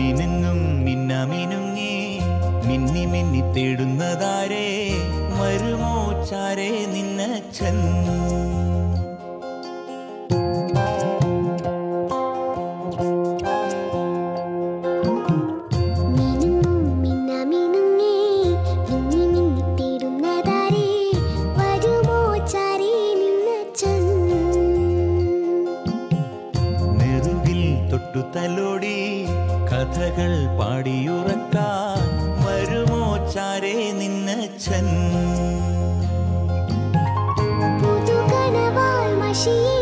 മിനുങ്ങും മിന്നമിനുങ്ങി മിന്നി മിന്നി തേടുന്നതാരേ വരുമോ ചാരേ നിന്നച്ഛൻ മിനുങ്ങും നെറുകിൽ തൊട്ടു തലോടി കഥകൾ പാടിയുറക്കാൻ വരുമോ ചാരേ നിന്നച്ഛൻ പുതുകനവാൽ മഷിയിട